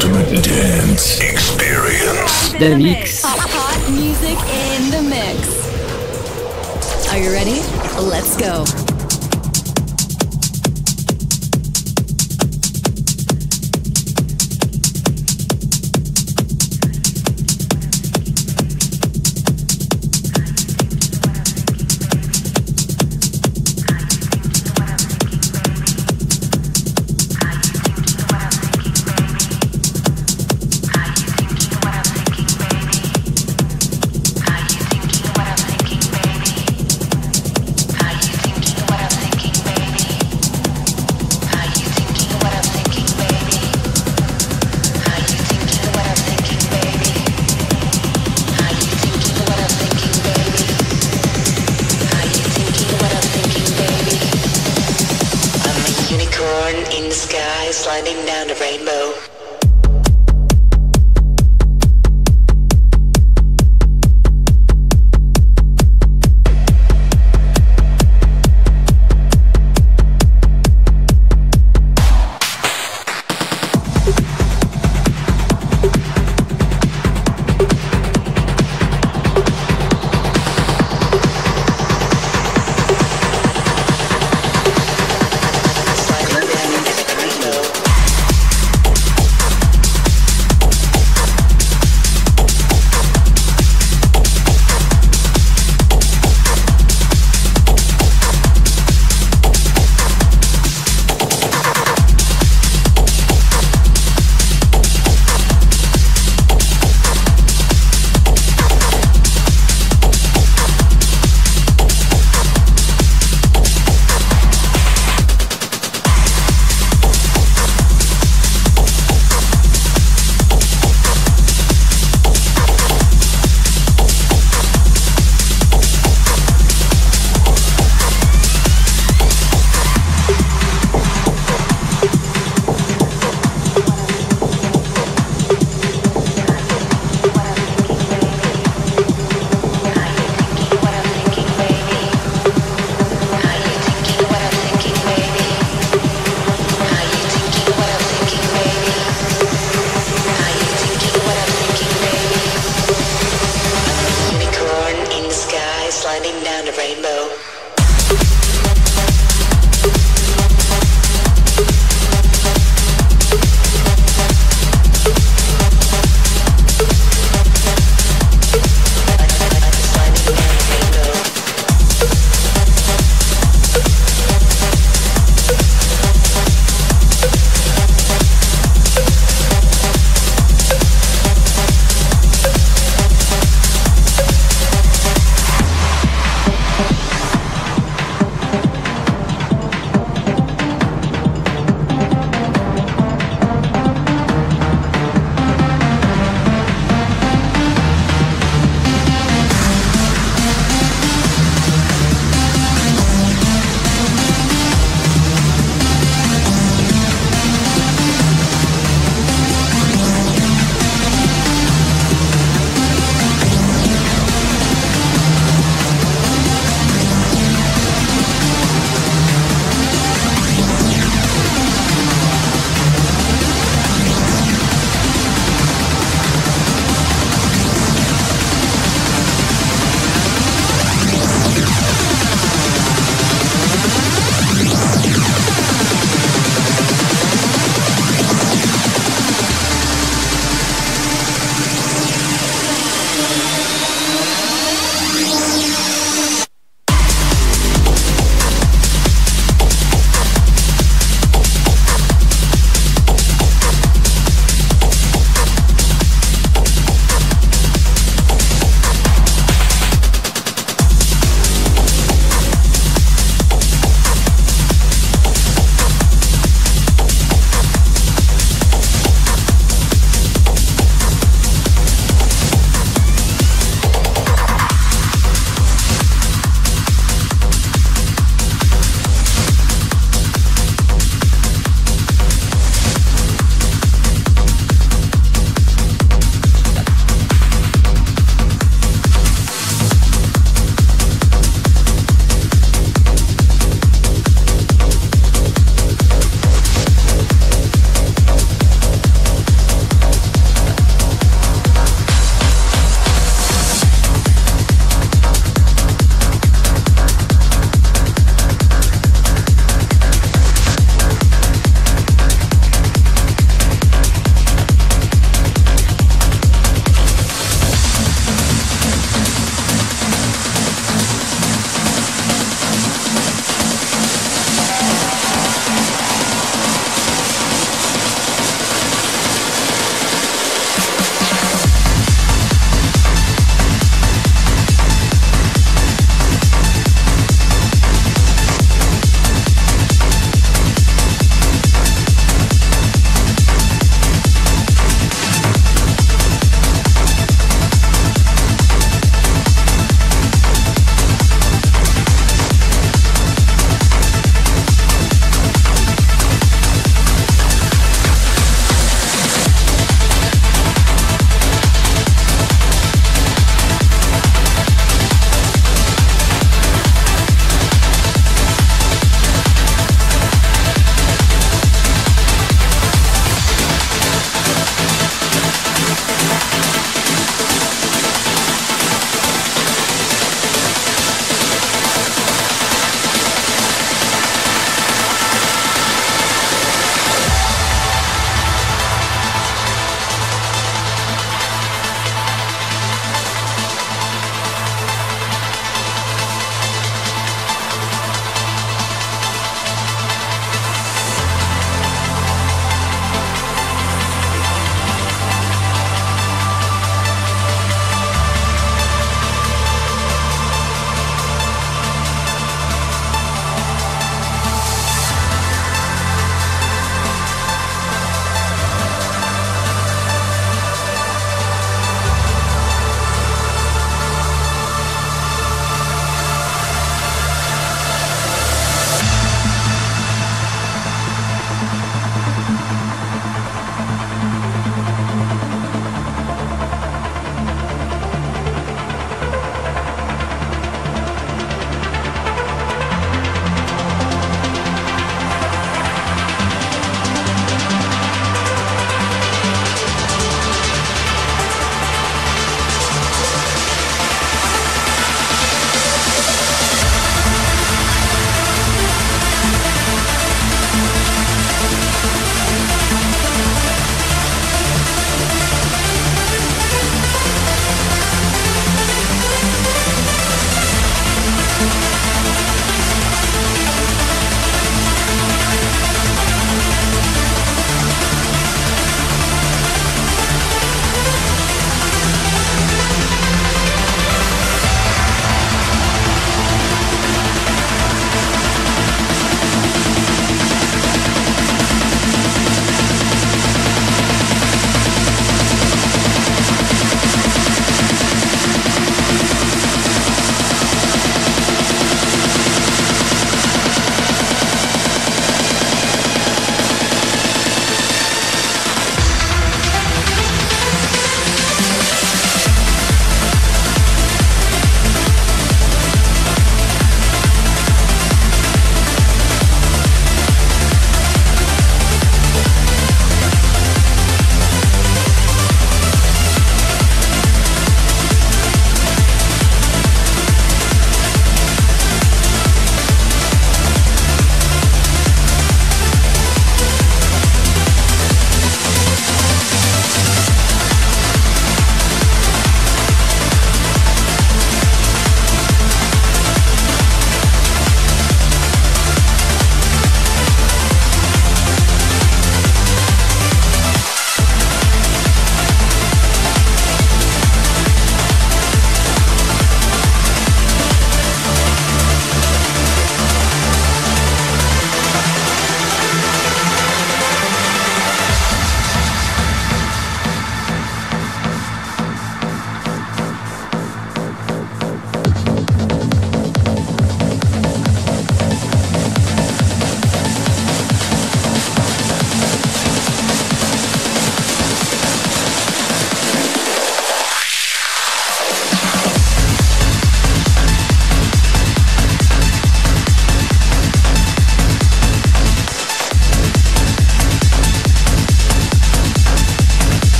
ultimate dance experience. The Mix. Hot music in the mix. Are you ready? Let's go.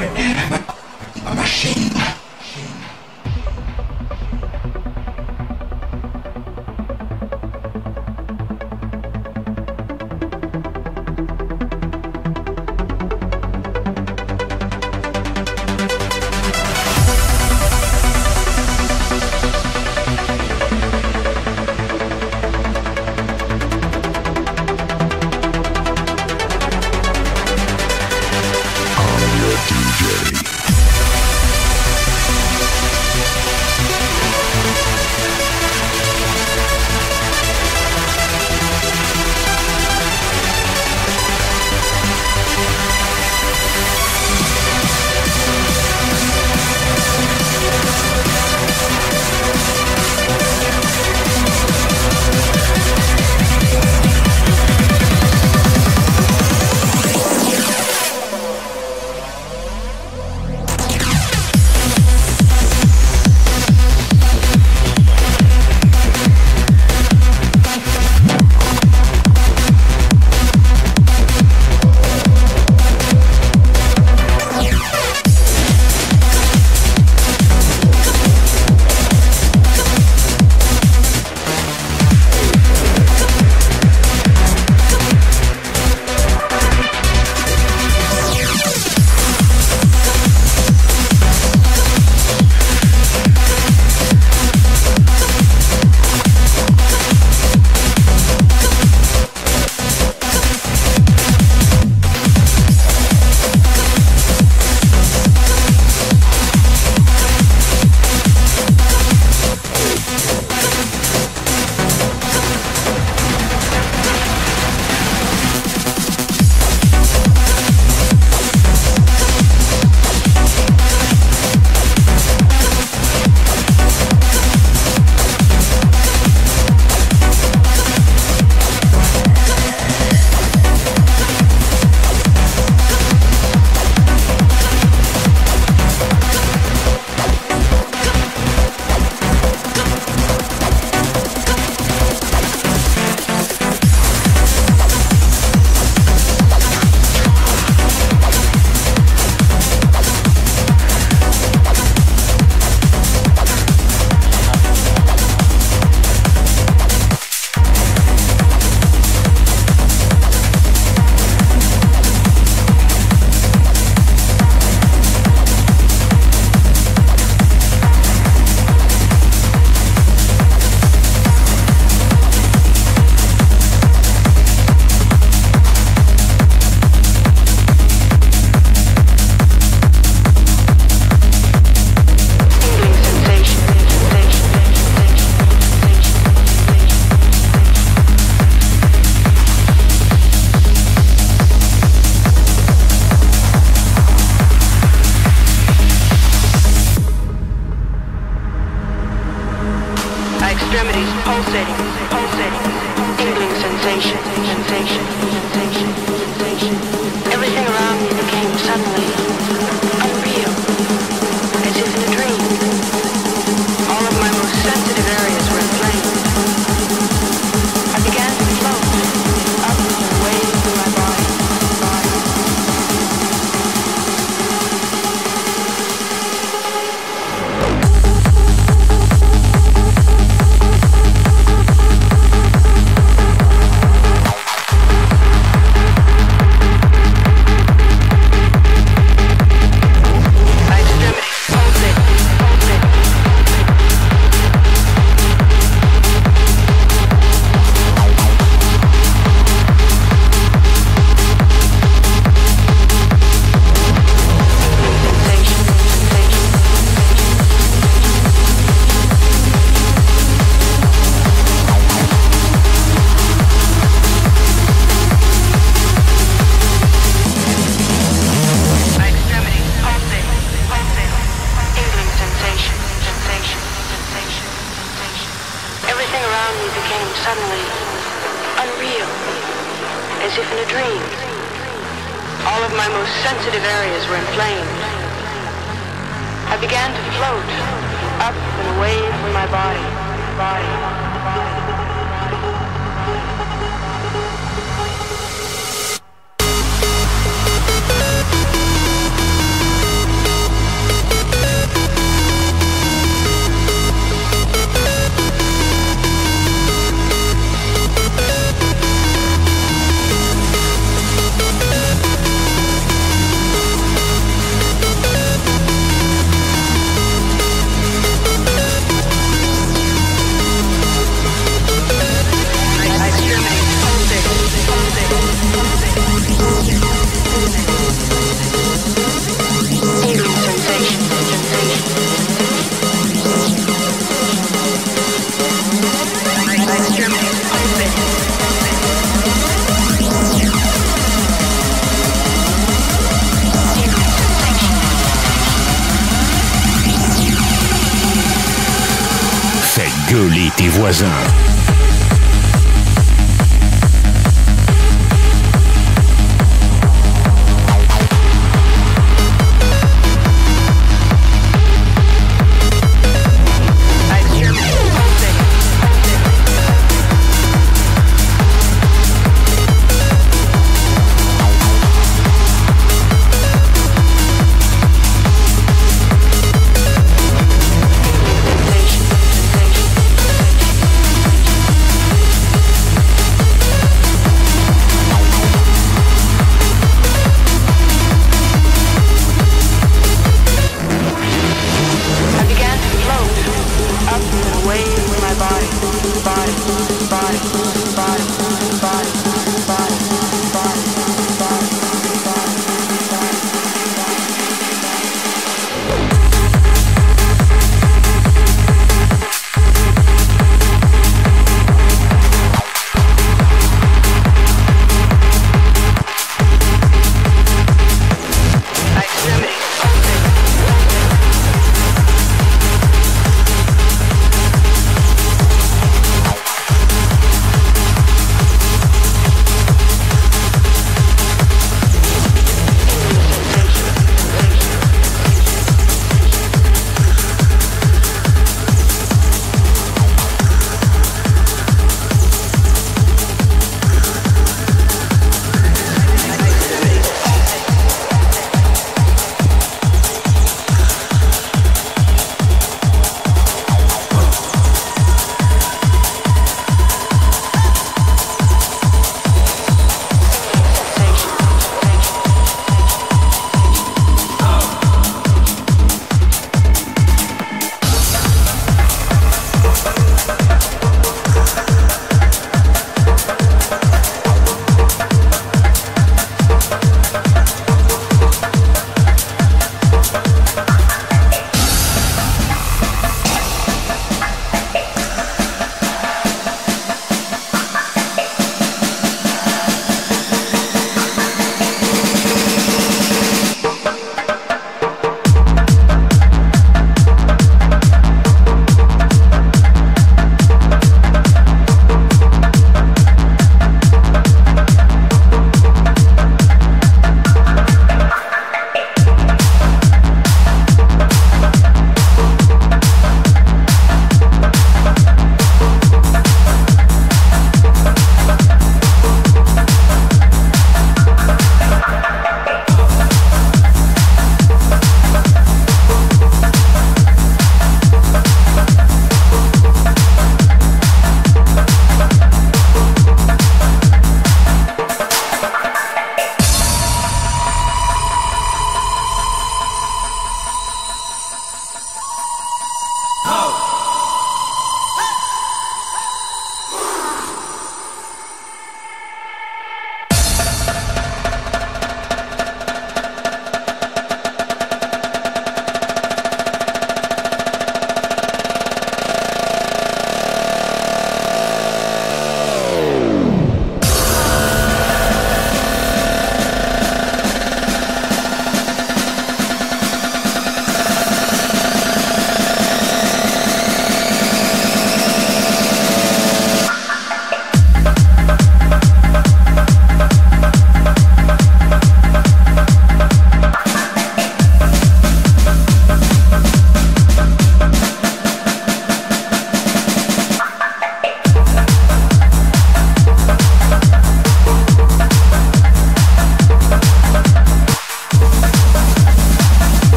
I am a machine. tes voisins.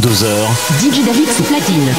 22h. DJ David sous platine.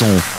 Son.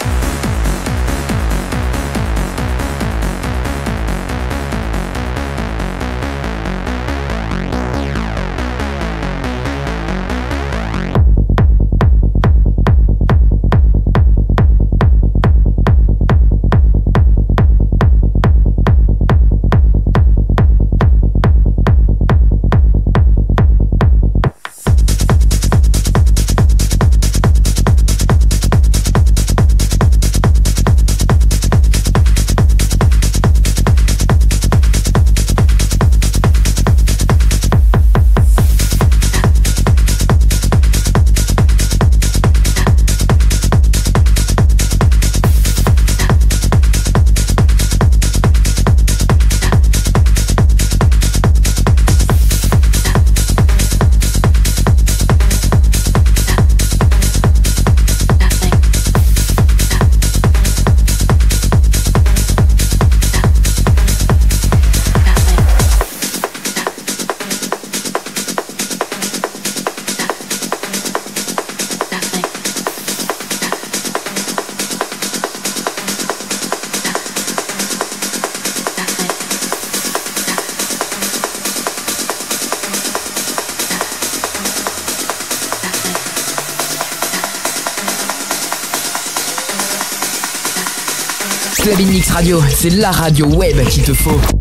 C'est la radio web qu'il te faut.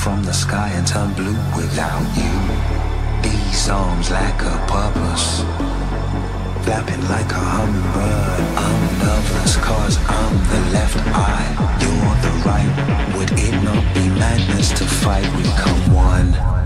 From the sky and turn blue without you. These arms lack a purpose. Flapping like a hummingbird. I'm nervous cause I'm the left eye. You're the right. Would it not be madness to fight? We come one.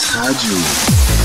Rádio.